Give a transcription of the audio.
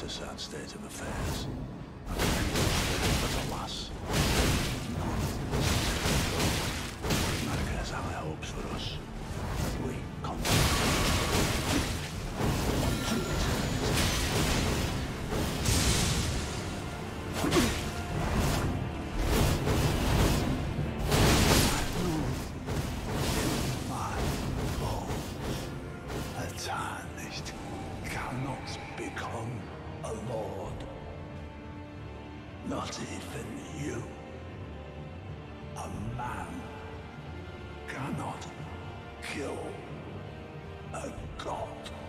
It's a sad state of affairs. But alas, Marika has high hopes for us. We continue. A man cannot kill a god.